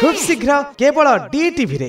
ଖୁବ୍ ଶୀଘ୍ର କେବଳ ଡି ଟିଭିରେ